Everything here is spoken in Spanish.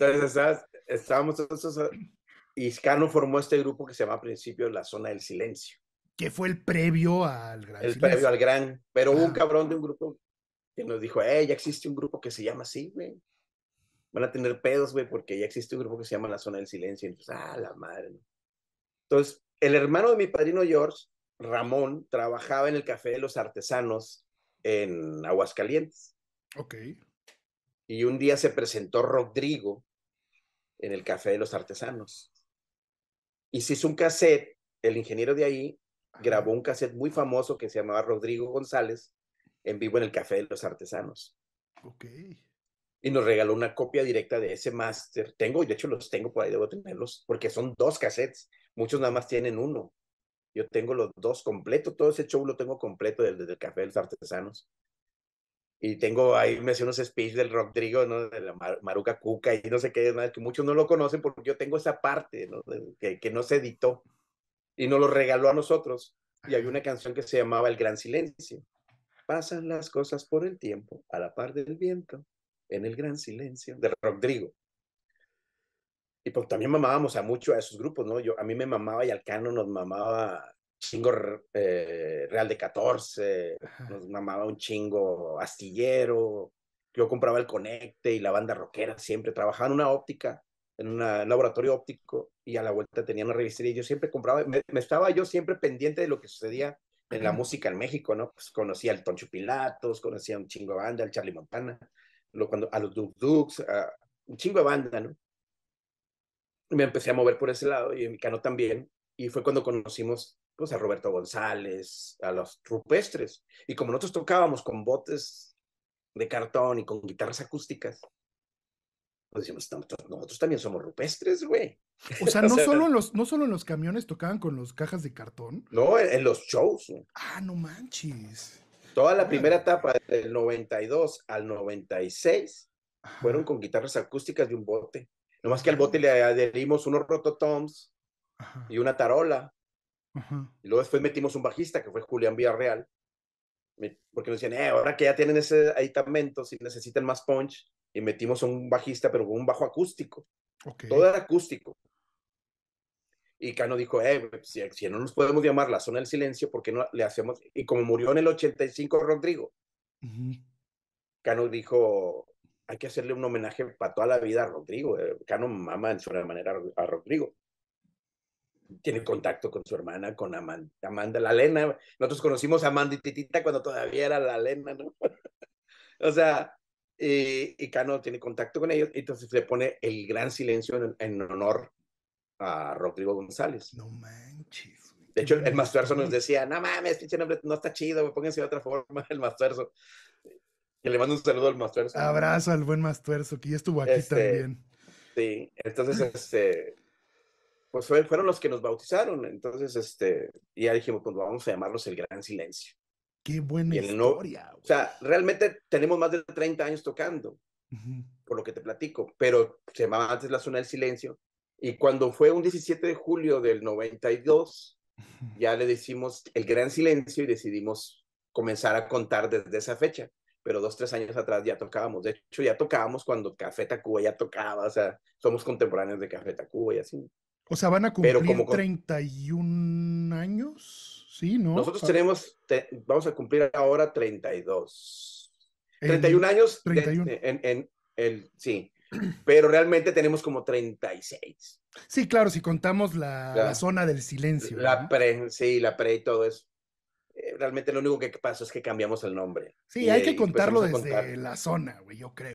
Entonces estábamos todos, y Cano formó este grupo que se llama a principio La Zona del Silencio. Que fue el previo al gran. El previo al gran. Pero hubo un cabrón de un grupo que nos dijo, eh, ya existe un grupo que se llama así, güey. Van a tener pedos, güey, porque ya existe un grupo que se llama La Zona del Silencio. Entonces, ah, la madre. Entonces, el hermano de mi padrino George, Ramón, trabajaba en el Café de los Artesanos en Aguascalientes. Ok. Y un día se presentó Rodrigo en el Café de los Artesanos. Y se hizo un cassette, el ingeniero de ahí grabó un cassette muy famoso que se llamaba Rodrigo González en vivo en el Café de los Artesanos. Ok. Y nos regaló una copia directa de ese máster. Tengo, de hecho los tengo por ahí, debo tenerlos, porque son dos cassettes. Muchos nada más tienen uno. Yo tengo los dos completos, todo ese show lo tengo completo desde el Café de los Artesanos. Y tengo ahí, me hacía unos speech del Rodrigo, ¿no? De la Maruca Cuca y no sé qué, más que muchos no lo conocen porque yo tengo esa parte, ¿no? que, que no se editó y nos lo regaló a nosotros. Y había una canción que se llamaba El Gran Silencio. Pasan las cosas por el tiempo, a la par del viento, en el gran silencio, de Rodrigo. Y pues también mamábamos a mucho a esos grupos, ¿no? Yo, a mí me mamaba y al Cano nos mamaba chingo eh, Real de 14, nos mamaba un chingo Astillero, yo compraba el Conecte y la banda rockera siempre, trabajaba en una óptica, en un laboratorio óptico y a la vuelta tenía una revistería y yo siempre compraba, me, estaba yo siempre pendiente de lo que sucedía en la música en México, ¿no? Pues conocía al Toncho Pilatos, conocía un chingo de banda, al Charlie Montana, lo, cuando, a los Duk Dukes, un chingo de banda, ¿no? me empecé a mover por ese lado y en mi cano también. Y fue cuando conocimos pues, a Roberto González, a los rupestres. Y como nosotros tocábamos con botes de cartón y con guitarras acústicas, pues decimos, nosotros también somos rupestres, güey. O sea, no, solo en los, no solo en los camiones tocaban con los cajas de cartón. No, en, los shows. Ah, no manches. Toda la primera etapa, del 92 al 96, fueron con guitarras acústicas de un bote. Nomás que al bote le adherimos unos rototoms y una tarola. Y luego después metimos un bajista, que fue Julián Villarreal. Porque nos decían, eh, ahora que ya tienen ese aditamento, si necesitan más punch, y metimos un bajista, pero con un bajo acústico. Todo era acústico. Y Cano dijo, eh, si, no nos podemos llamar la zona del silencio, ¿por qué no le hacemos? Y como murió en el 85 Rodrigo, Cano dijo, hay que hacerle un homenaje para toda la vida a Rodrigo. Eh, Cano mama en su manera a Rodrigo. Tiene contacto con su hermana, con Amanda, Amanda la Lena. Nosotros conocimos a Amanda y Titita cuando todavía era la Lena, ¿no? o sea, y Cano tiene contacto con ellos, entonces le pone el gran silencio en, honor a Rodrigo González. No manches. De hecho, el Mastuerzo nos decía, no mames, pinche nombre, no está chido, pónganse de otra forma el Mastuerzo. Que le mando un saludo al Mastuerzo. Abrazo al buen Mastuerzo, que ya estuvo aquí este, también. Sí, entonces, este, pues fueron los que nos bautizaron. Entonces, este, y ya dijimos, pues vamos a llamarlos el Gran Silencio. Qué buena historia. o sea, realmente tenemos más de 30 años tocando, por lo que te platico, pero se llamaba antes la zona del silencio. Y cuando fue un 17 de julio del 92, ya le decimos el gran silencio y decidimos comenzar a contar desde esa fecha pero dos, tres años atrás ya tocábamos. De hecho, ya tocábamos cuando Café Tacuba ya tocaba, o sea, somos contemporáneos de Café Tacuba y así. O sea, van a cumplir como, 31 años, ¿sí? ¿No? Nosotros tenemos, vamos a cumplir ahora 32. 31 años 31. en, en, el, sí, pero realmente tenemos como 36. Sí, claro, si contamos la, zona del silencio. La pre, sí, la pre y todo eso. Eh, realmente lo único que pasó es que cambiamos el nombre. Sí, hay que contarlo desde la zona, güey, yo creo.